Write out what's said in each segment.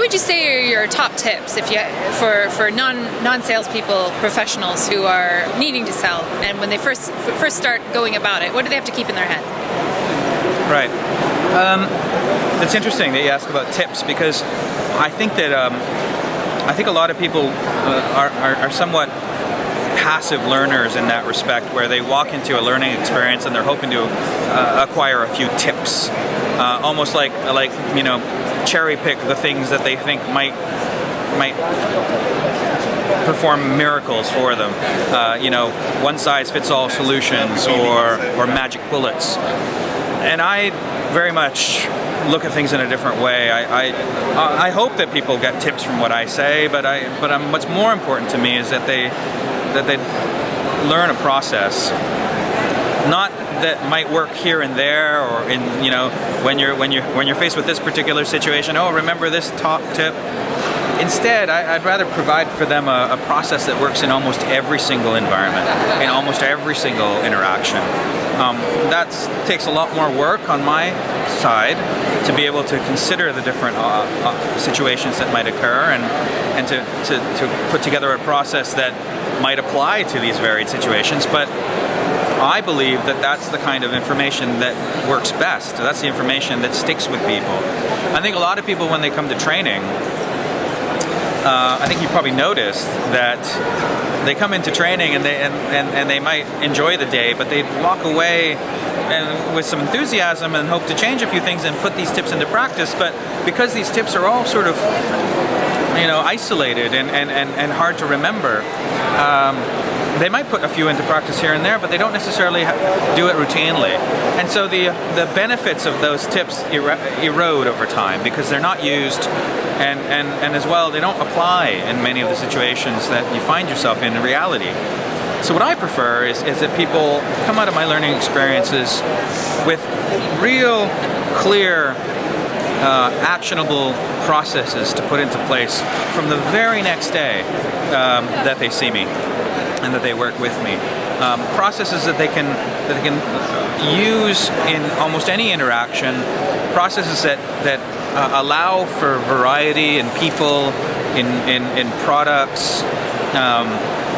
what would you say are your top tips if you for for non non salespeople professionals who are needing to sell and when they first first start going about it, what do they have to keep in their head? Right. Um, it's interesting that you ask about tips because I think that um, I think a lot of people uh, are, are, are somewhat passive learners in that respect, where they walk into a learning experience and they're hoping to uh, acquire a few tips, uh, almost like like you know cherry pick the things that they think might might perform miracles for them. Uh, you know, one size fits all solutions or or magic bullets. And I very much look at things in a different way. I, I, I hope that people get tips from what I say, but I but what's more important to me is that they that they learn a process that might work here and there or in you know when you're when you're when you're faced with this particular situation oh remember this top tip. Instead I, would rather provide for them a, a, process that works in almost every single environment in almost every single interaction. Um, that takes a lot more work on my side to be able to consider the different uh, uh, situations that might occur and and to, to, to put together a process that might apply to these varied situations, but I believe that that's the kind of information that works best. That's the information that sticks with people. I think a lot of people, when they come to training, uh, I think you probably noticed that they come into training and they and, and, and they might enjoy the day, but they walk away and with some enthusiasm and hope to change a few things and put these tips into practice. But because these tips are all sort of you know, isolated and, and, and, and hard to remember. Um, they might put a few into practice here and there, but they don't necessarily do it routinely. And so the the benefits of those tips erode over time because they're not used, and, and, and as well, they don't apply in many of the situations that you find yourself in in reality. So what I prefer is, is that people come out of my learning experiences with real, clear uh, actionable processes to put into place from the very next day um, that they see me and that they work with me. Um, processes that they can that they can use in almost any interaction. Processes that that uh, allow for variety in people, in in, in products. Um,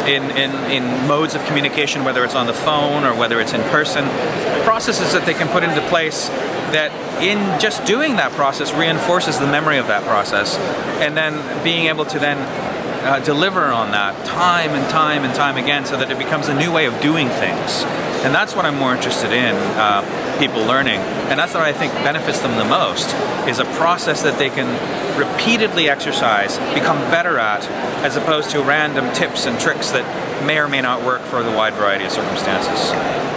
in, in, in modes of communication, whether it's on the phone or whether it's in person, processes that they can put into place that in just doing that process reinforces the memory of that process and then being able to then uh, deliver on that time and time and time again so that it becomes a new way of doing things. And that's what I'm more interested in, uh, people learning. And that's what I think benefits them the most, is a process that they can repeatedly exercise, become better at, as opposed to random tips and tricks that may or may not work for the wide variety of circumstances.